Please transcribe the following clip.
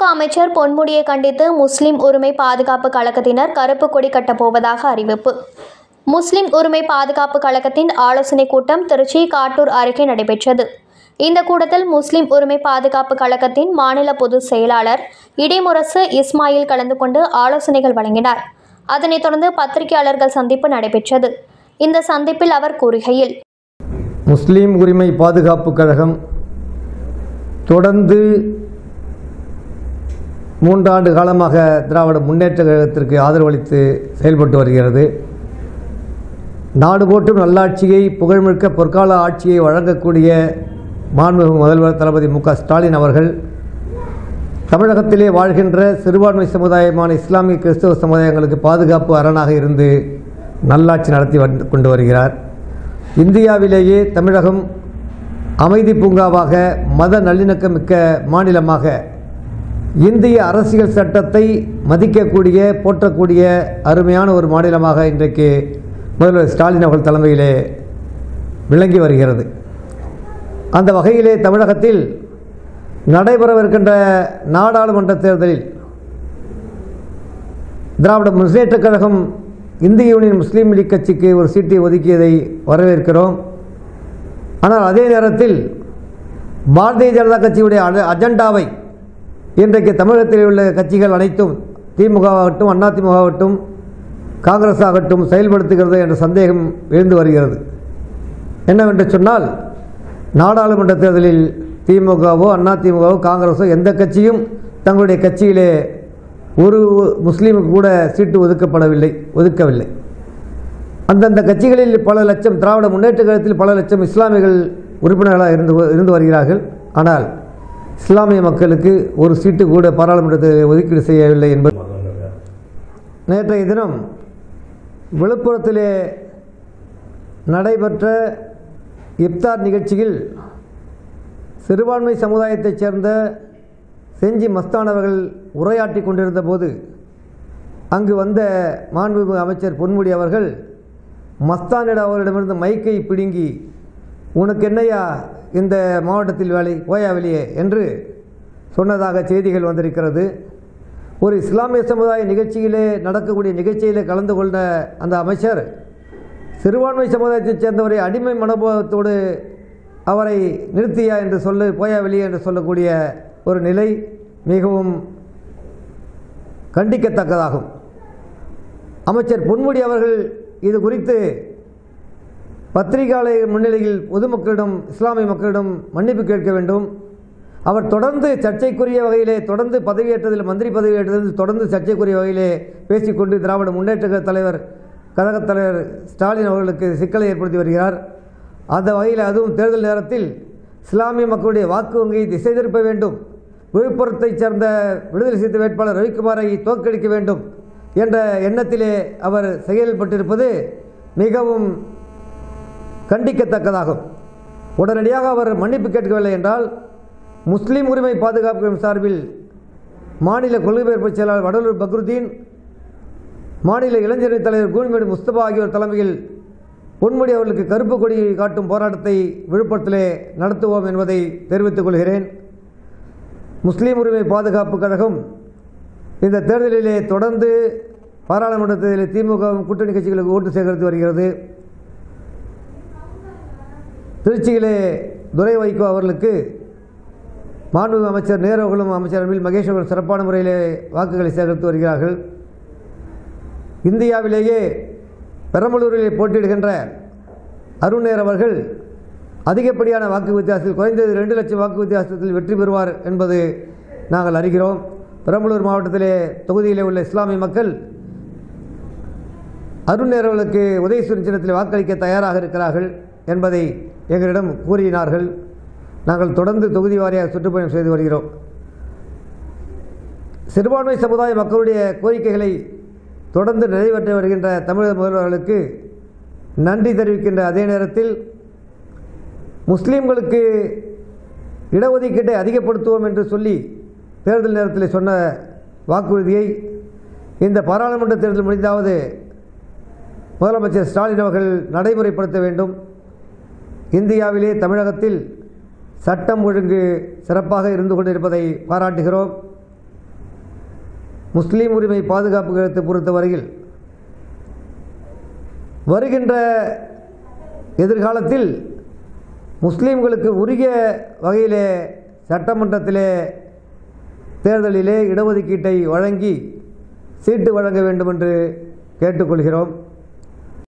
திமுக அமைச்சர் பொன்முடியை கண்டித்து முஸ்லிம் உரிமை பாதுகாப்பு கழகத்தினர் கருப்பு கொடி கட்டப்போவதாக அறிவிப்பு. முஸ்லிம் உரிமை பாதுகாப்பு கழகத்தின் ஆலோசனைக் கூட்டம் திருச்சி காட்டூர் அருகே நடைபெற்றது. இந்த கூட்டத்தில் முஸ்லிம் உரிமை பாதுகாப்பு கழகத்தின் மாநில பொதுச் செயலாளர் இடைமுரசு இஸ்மாயில் கலந்து கொண்டு ஆலோசனைகள் வழங்கினார். அதனைத் தொடர்ந்து பத்திரிகையாளர்கள் சந்திப்பு நடைபெற்றது. இந்த சந்திப்பில் அவர் கூறுகையில் முஸ்லிம் உரிமை பாதுகாப்பு கழகம் தொடர்ந்து மூன்றாண்டு காலமாக திராவிட முன்னேற்ற கழகத்திற்கு ஆதரவளித்து செயல்பட்டு வருகிறது. நாடு போட்டும் நல்லாட்சியை புகழ்மிக்க பொற்கால ஆட்சியை வழங்கக்கூடிய மாண்புமிகு முதல்வர் தளபதி மு ஸ்டாலின் அவர்கள் தமிழகத்திலே வாழ்கின்ற சிறுபான்மை சமுதாயமான இஸ்லாமிய கிறிஸ்தவ சமுதாயங்களுக்கு பாதுகாப்பு அரணாக இருந்து நல்லாட்சி நடத்தி வந்து கொண்டு வருகிறார். இந்தியாவிலேயே தமிழகம் அமைதி பூங்காவாக மத நல்லிணக்கமிக்க மாநிலமாக இந்திய அரசியல் சட்டத்தை மதிக்கக்கூடிய போற்றக்கூடிய அருமையான ஒரு மாநிலமாக இன்றைக்கு முதல்வர் ஸ்டாலின் அவர்கள் தலைமையிலே விளங்கி வருகிறது. அந்த வகையிலே தமிழகத்தில் நடைபெறவிருக்கின்ற நாடாளுமன்ற தேர்தலில் திராவிட முன்னேற்றக் கழகம் இந்திய யூனியன் முஸ்லீம் லீக் கட்சிக்கு ஒரு சீட்டை ஒதுக்கியதை வரவேற்கிறோம். ஆனால் அதே நேரத்தில் பாரதிய ஜனதா கட்சியுடைய அஜெண்டாவை இன்றைக்கு தமிழகத்தில் உள்ள கட்சிகள் அனைத்தும் திமுகவாகட்டும் அதிமுகவாகட்டும் ஆகட்டும் காங்கிரஸ் ஆகட்டும் செயல்படுத்துகிறது என்ற சந்தேகம் எழுந்து வருகிறது. என்னவென்று சொன்னால் நாடாளுமன்ற தேர்தலில் திமுகவோ அதிமுகவோ காங்கிரஸோ எந்த கட்சியும் தங்களுடைய கட்சியிலே ஒரு முஸ்லீமுக்கு கூட சீட்டு ஒதுக்கப்படவில்லை ஒதுக்கவில்லை. அந்தந்த கட்சிகளில் பல லட்சம் திராவிட முன்னேற்ற கழகத்தில் பல லட்சம் இஸ்லாமியர்கள் உறுப்பினர்களாக இருந்து இருந்து வருகிறார்கள். ஆனால் இஸ்லாமிய மக்களுக்கு ஒரு சீட்டு கூட பாராளுமன்றத்தில் ஒதுக்கீடு செய்யவில்லை என்பது. நேற்றைய தினம் விழுப்புரத்திலே நடைபெற்ற இப்தார் நிகழ்ச்சியில் சிறுபான்மை சமுதாயத்தைச் சேர்ந்த செஞ்சி மஸ்தானவர்கள் உரையாற்றி கொண்டிருந்த போது அங்கு வந்த மாண்புமிகு அமைச்சர் பொன்முடி அவர்கள் மஸ்தானிட அவரிடமிருந்து மைக்கை பிடுங்கி உனக்கு என்னையா இந்த மாவட்டத்தில் வேலை போயா வெளியே என்று சொன்னதாக செய்திகள் வந்திருக்கிறது. ஒரு இஸ்லாமிய சமுதாய நிகழ்ச்சியிலே நடக்கக்கூடிய நிகழ்ச்சியிலே கலந்து கொண்ட அந்த அமைச்சர் சிறுபான்மை சமுதாயத்தைச் சேர்ந்தவரை அடிமை மனோபாவத்தோடு அவரை நிறுத்தியா என்று சொல்லு போயா வெளியே என்று சொல்லக்கூடிய ஒரு நிலை மிகவும் கண்டிக்கத்தக்கதாகும். அமைச்சர் பொன்முடி அவர்கள் இது குறித்து பத்திரிகையாளர் முன்னிலையில் பொதுமக்களிடம் இஸ்லாமிய மக்களிடம் மன்னிப்பு கேட்க வேண்டும். அவர் தொடர்ந்து சர்ச்சைக்குரிய வகையிலே தொடர்ந்து பதவியேற்றதில் மந்திரி பதவியேற்றதில் தொடர்ந்து சர்ச்சைக்குரிய வகையிலே பேசிக்கொண்டு திராவிட முன்னேற்ற தலைவர் கழகத் தலைவர் ஸ்டாலின் அவர்களுக்கு சிக்கலை ஏற்படுத்தி வருகிறார். அந்த வகையில் அதுவும் தேர்தல் நேரத்தில் இஸ்லாமிய மக்களுடைய வாக்கு வங்கியை திசை திருப்ப வேண்டும். விழுப்புரத்தைச் சேர்ந்த விடுதலை சிறுத்தை வேட்பாளர் ரவிக்குமாரை தோற்கடிக்க வேண்டும் என்ற எண்ணத்திலே அவர் செயல்பட்டிருப்பது மிகவும் கண்டிக்கத்தக்கதாகும். உடனடியாக அவர் மன்னிப்பு கேட்கவில்லை என்றால் முஸ்லீம் உரிமை பாதுகாப்பு சார்பில் மாநில கொள்கை செயலாளர் வடலூர் பக்ருதீன் மாநில இளைஞரணி தலைவர் கூன்மேடு முஸ்தபா ஆகியோர் தலைமையில் பொன்முடி அவர்களுக்கு கருப்பு கொடியை காட்டும் போராட்டத்தை விழுப்புரத்திலே நடத்துவோம் என்பதை தெரிவித்துக் கொள்கிறேன். முஸ்லீம் உரிமை பாதுகாப்பு கழகம் இந்த தேர்தலிலே தொடர்ந்து பாராளுமன்ற தேர்தலில் திமுக கூட்டணி கட்சிகளுக்கு ஓட்டு சேகரித்து வருகிறது. திருச்சியிலே துரை வைகோ அவர்களுக்கு மாண்பு அமைச்சர் நேரு அமைச்சர் அன்பில் மகேஷ் அவர்கள் சிறப்பான முறையிலே வாக்குகளை சேகரித்து வருகிறார்கள். இந்தியாவிலேயே பெரம்பலூரிலே போட்டியிடுகின்ற அருண் அவர்கள் அதிகப்படியான வாக்கு வித்தியாசத்தில் குறைந்தது ரெண்டு லட்சம் வாக்கு வித்தியாசத்தில் வெற்றி பெறுவார் என்பது நாங்கள் அறிகிறோம். பெரம்பலூர் மாவட்டத்திலே தொகுதியிலே உள்ள இஸ்லாமிய மக்கள் அருண் அவர்களுக்கு உதயசூரியன் சின்னத்தில் வாக்களிக்க தயாராக இருக்கிறார்கள். என்பதை எங்களிடம் கூறினார்கள். நாங்கள் தொடர்ந்து தொகுதி வாரியாக சுற்றுப்பயணம் செய்து வருகிறோம். சிறுபான்மை சமுதாய மக்களுடைய கோரிக்கைகளை தொடர்ந்து நிறைவேற்றி வருகின்ற தமிழக முதல்வர்களுக்கு நன்றி தெரிவிக்கின்ற அதே நேரத்தில் முஸ்லீம்களுக்கு இடஒதுக்கீட்டை அதிகப்படுத்துவோம் என்று சொல்லி தேர்தல் நேரத்தில் சொன்ன வாக்குறுதியை இந்த பாராளுமன்ற தேர்தல் முடிந்தாவது முதலமைச்சர் ஸ்டாலின் அவர்கள் நடைமுறைப்படுத்த வேண்டும். இந்தியாவிலே தமிழகத்தில் சட்டம் ஒழுங்கு சிறப்பாக இருந்து கொண்டிருப்பதை பாராட்டுகிறோம். முஸ்லீம் உரிமை பாதுகாப்பு கருத்தை பொறுத்தவரையில் வருகின்ற எதிர்காலத்தில் முஸ்லீம்களுக்கு உரிய வகையிலே சட்டமன்றத்திலே தேர்தலிலே இடஒதுக்கீட்டை வழங்கி சீட்டு வழங்க வேண்டும் என்று கேட்டுக்கொள்கிறோம்.